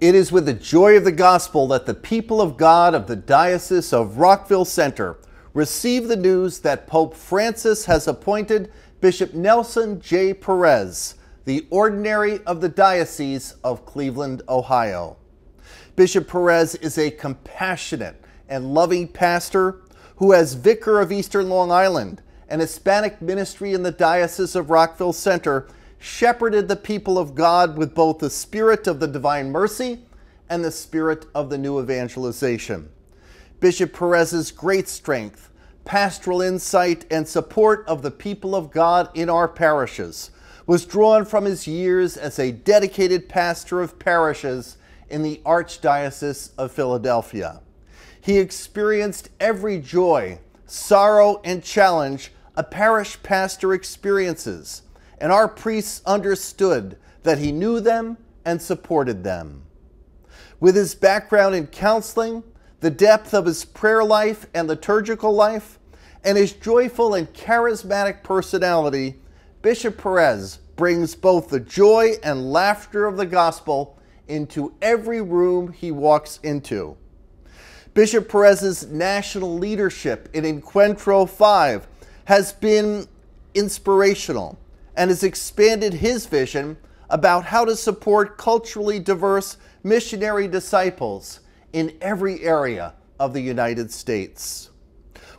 It is with the joy of the gospel that the people of God of the Diocese of Rockville Centre receive the news that Pope Francis has appointed Bishop Nelson J. Perez, the ordinary of the Diocese of Cleveland, Ohio. Bishop Perez is a compassionate and loving pastor who, as vicar of Eastern Long Island, an Hispanic ministry in the Diocese of Rockville Centre, shepherded the people of God with both the spirit of the divine mercy and the spirit of the new evangelization. Bishop Perez's great strength, pastoral insight, and support of the people of God in our parishes was drawn from his years as a dedicated pastor of parishes in the Archdiocese of Philadelphia. He experienced every joy, sorrow, and challenge a parish pastor experiences and our priests understood that he knew them and supported them. With his background in counseling, the depth of his prayer life and liturgical life, and his joyful and charismatic personality, Bishop Perez brings both the joy and laughter of the gospel into every room he walks into. Bishop Perez's national leadership in Encuentro 5 has been inspirational and has expanded his vision about how to support culturally diverse missionary disciples in every area of the United States.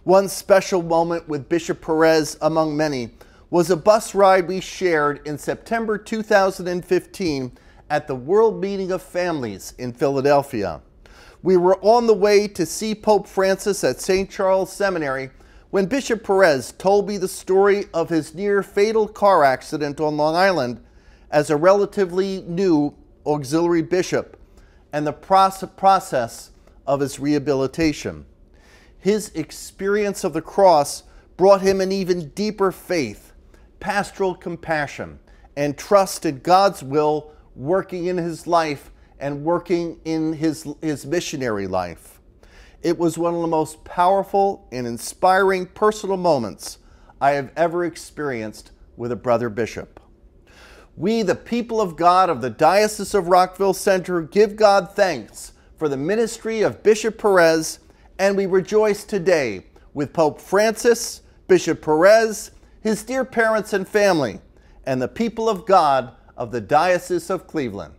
One special moment with Bishop Perez, among many, was a bus ride we shared in September 2015 at the World Meeting of Families in Philadelphia. We were on the way to see Pope Francis at St. Charles Seminary when Bishop Perez told me the story of his near fatal car accident on Long Island as a relatively new auxiliary bishop and the process of his rehabilitation. His experience of the cross brought him an even deeper faith, pastoral compassion, and trust in God's will working in his life and working in his, his missionary life. It was one of the most powerful and inspiring personal moments I have ever experienced with a brother bishop. We, the people of God of the Diocese of Rockville Centre, give God thanks for the ministry of Bishop Perez, and we rejoice today with Pope Francis, Bishop Perez, his dear parents and family, and the people of God of the Diocese of Cleveland.